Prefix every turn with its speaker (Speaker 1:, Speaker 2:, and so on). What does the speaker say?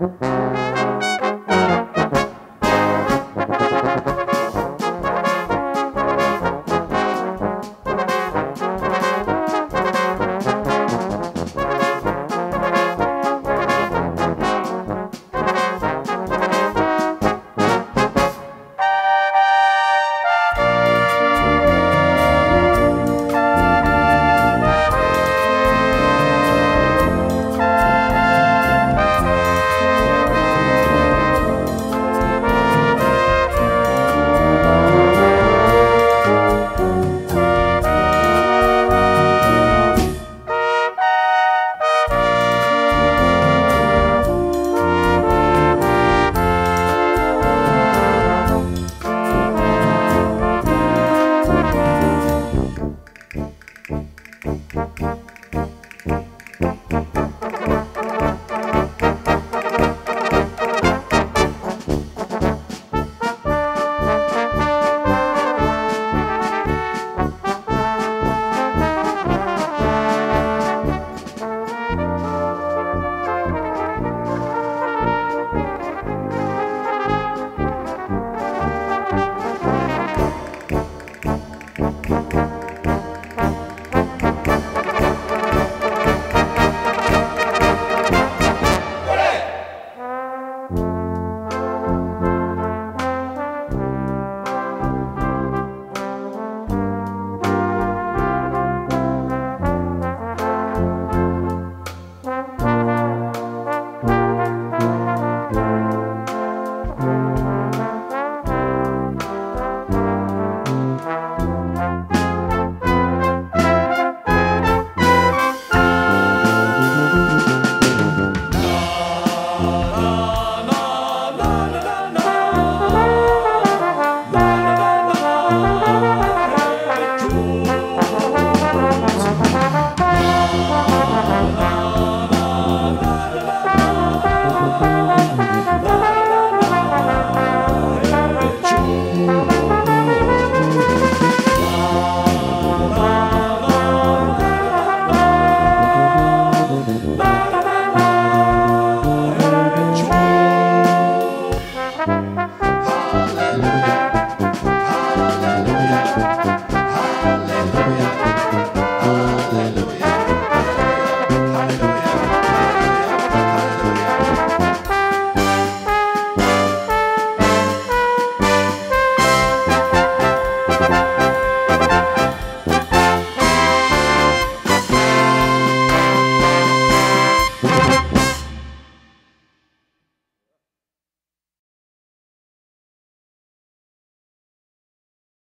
Speaker 1: Mm-hmm.